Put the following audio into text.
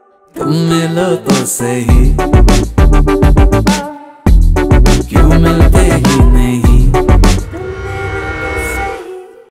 तुम मिलो तो सही क्यों मिलो